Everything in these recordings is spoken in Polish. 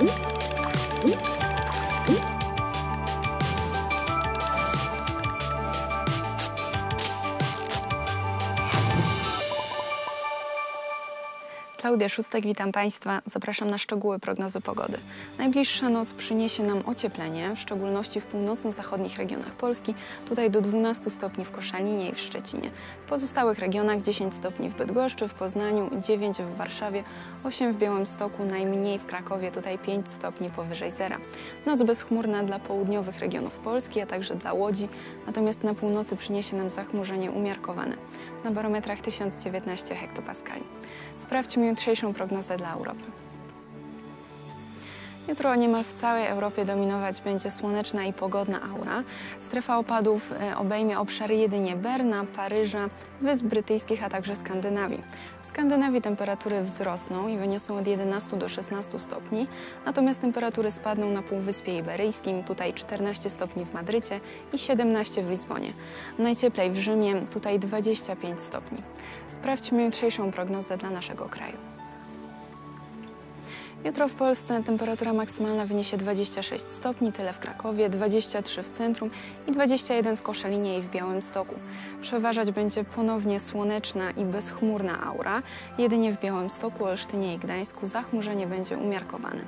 嗯。Klaudia Szóstek, witam Państwa. Zapraszam na szczegóły prognozy pogody. Najbliższa noc przyniesie nam ocieplenie, w szczególności w północno-zachodnich regionach Polski, tutaj do 12 stopni w Koszalinie i w Szczecinie. W pozostałych regionach 10 stopni w Bydgoszczy, w Poznaniu, 9 w Warszawie, 8 w Białymstoku, najmniej w Krakowie, tutaj 5 stopni powyżej zera. Noc bezchmurna dla południowych regionów Polski, a także dla Łodzi, natomiast na północy przyniesie nam zachmurzenie umiarkowane. Na barometrach 1019 hektopaskali. Sprawdźmy jutrzejszą prognozę dla Europy. Jutro niemal w całej Europie dominować będzie słoneczna i pogodna aura. Strefa opadów e, obejmie obszary jedynie Berna, Paryża, Wysp Brytyjskich, a także Skandynawii. W Skandynawii temperatury wzrosną i wyniosą od 11 do 16 stopni, natomiast temperatury spadną na Półwyspie Iberyjskim, tutaj 14 stopni w Madrycie i 17 w Lizbonie. Najcieplej w Rzymie, tutaj 25 stopni. Sprawdźmy jutrzejszą prognozę dla naszego kraju. Jutro w Polsce temperatura maksymalna wyniesie 26 stopni, tyle w Krakowie, 23 w centrum i 21 w Koszalinie i w Białymstoku. Przeważać będzie ponownie słoneczna i bezchmurna aura. Jedynie w Białymstoku, Olsztynie i Gdańsku zachmurzenie będzie umiarkowane.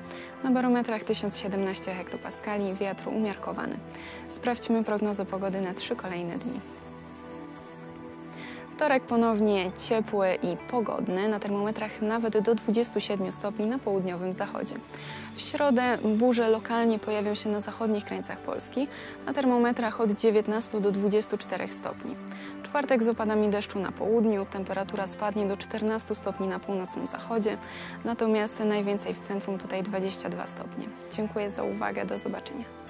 Na barometrach 1017 hektopaskali wiatr umiarkowany. Sprawdźmy prognozę pogody na trzy kolejne dni. Wtorek ponownie ciepły i pogodny, na termometrach nawet do 27 stopni na południowym zachodzie. W środę burze lokalnie pojawią się na zachodnich krańcach Polski, na termometrach od 19 do 24 stopni. Czwartek z opadami deszczu na południu, temperatura spadnie do 14 stopni na północnym zachodzie, natomiast najwięcej w centrum tutaj 22 stopnie. Dziękuję za uwagę, do zobaczenia.